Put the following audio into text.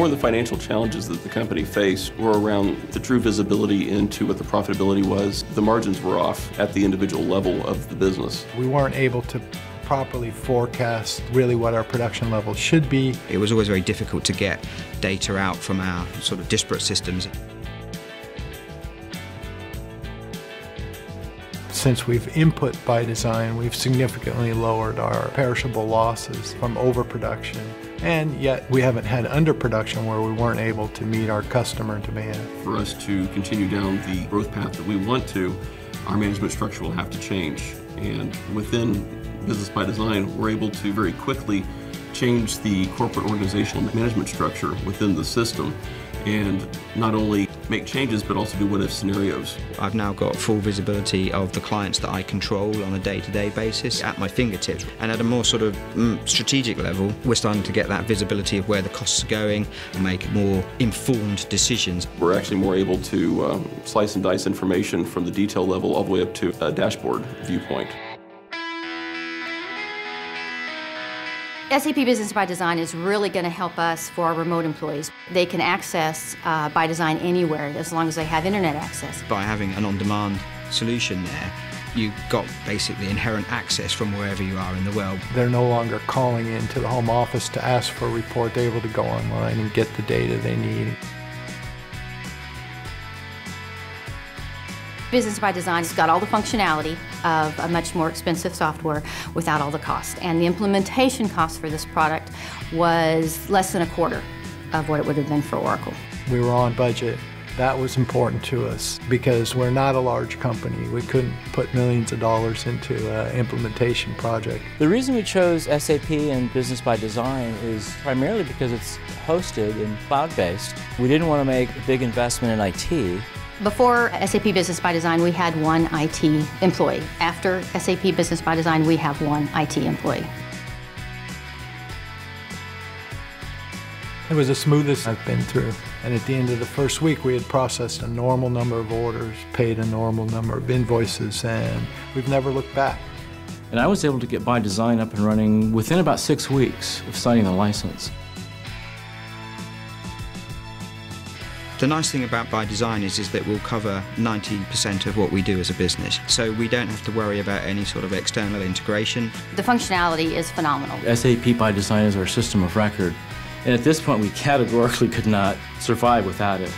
More of the financial challenges that the company faced were around the true visibility into what the profitability was. The margins were off at the individual level of the business. We weren't able to properly forecast really what our production level should be. It was always very difficult to get data out from our sort of disparate systems. Since we've input ByDesign, we've significantly lowered our perishable losses from overproduction. And yet we haven't had underproduction where we weren't able to meet our customer demand. For us to continue down the growth path that we want to, our management structure will have to change. And within Business ByDesign, we're able to very quickly change the corporate organizational management structure within the system and not only make changes but also do what if scenarios. I've now got full visibility of the clients that I control on a day to day basis at my fingertips. And at a more sort of mm, strategic level, we're starting to get that visibility of where the costs are going and make more informed decisions. We're actually more able to um, slice and dice information from the detail level all the way up to a dashboard viewpoint. SAP Business ByDesign is really going to help us for our remote employees. They can access uh, ByDesign anywhere as long as they have internet access. By having an on-demand solution there, you've got basically inherent access from wherever you are in the world. They're no longer calling into the home office to ask for a report. They're able to go online and get the data they need. Business ByDesign has got all the functionality of a much more expensive software without all the cost. And the implementation cost for this product was less than a quarter of what it would have been for Oracle. We were on budget. That was important to us because we're not a large company. We couldn't put millions of dollars into an implementation project. The reason we chose SAP and Business ByDesign is primarily because it's hosted and cloud-based. We didn't want to make a big investment in IT before SAP Business ByDesign, we had one IT employee. After SAP Business ByDesign, we have one IT employee. It was the smoothest I've been through. And at the end of the first week, we had processed a normal number of orders, paid a normal number of invoices, and we've never looked back. And I was able to get ByDesign up and running within about six weeks of signing the license. The nice thing about ByDesign is, is that we'll cover 90% of what we do as a business. So we don't have to worry about any sort of external integration. The functionality is phenomenal. SAP ByDesign is our system of record. And at this point, we categorically could not survive without it.